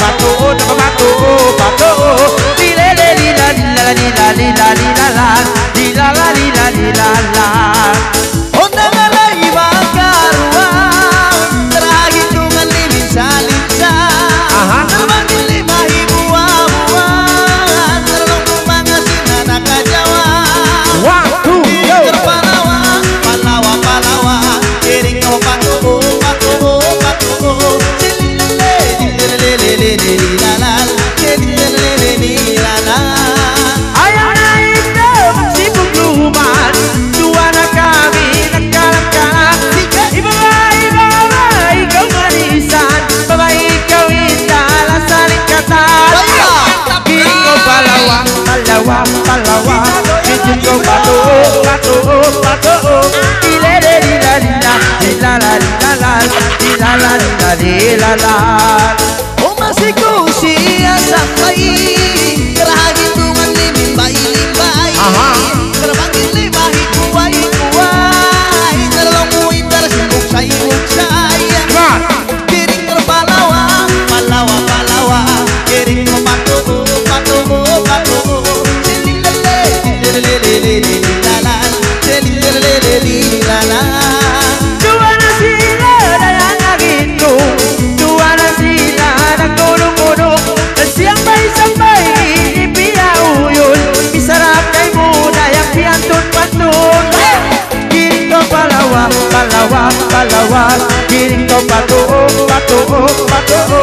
batom la Ko patuo, patuo, patuo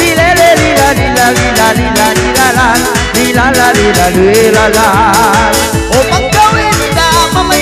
Lilele lila lila lila lila lila la. Lila la lila lila la. Oh, o pagkawin na mamayla-mayla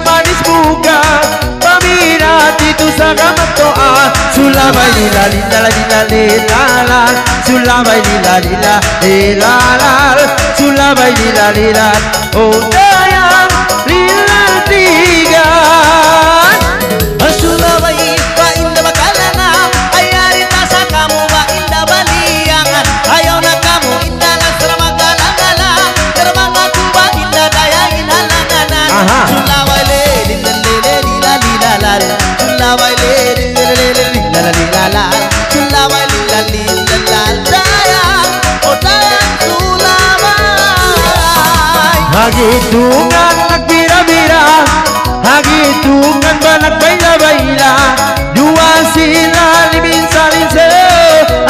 Manis muka Pamirat itu sa kamatoa ah. Sulamay lila lila lila lila lila lila lila lila lila. Oh Hagitungan nagbira-bira Hagitungan ba nagbayla-bayla Dua sila limin salinse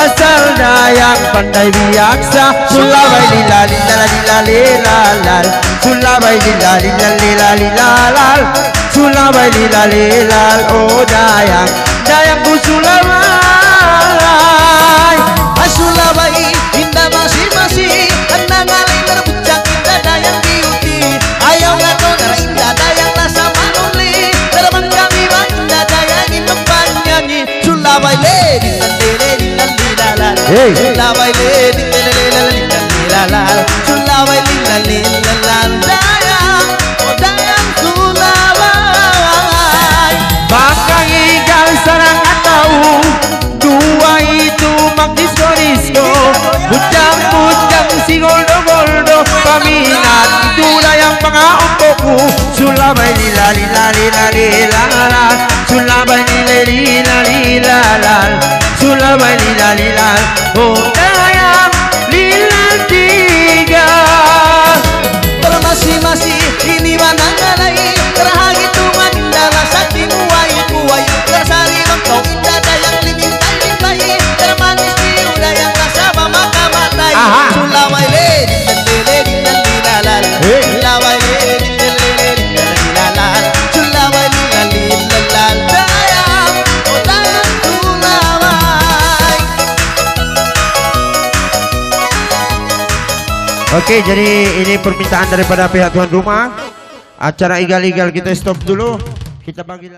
Asal dayang pandai biaksa Sulaway lila lila lila lila lal Sulaway lila lila lila lila lal Sulaway lila lila Oh dayang Dayang ku sulaway Bakang igal sarang atau dua itu mak disco disco. Si goldo goldo. Sulabai lila lila lila lila Sulabai bailina lila lal, sula bailina lila, oh. Oke, jadi ini permintaan daripada pihak tuan rumah. Acara igal-igal kita stop dulu. Kita bagi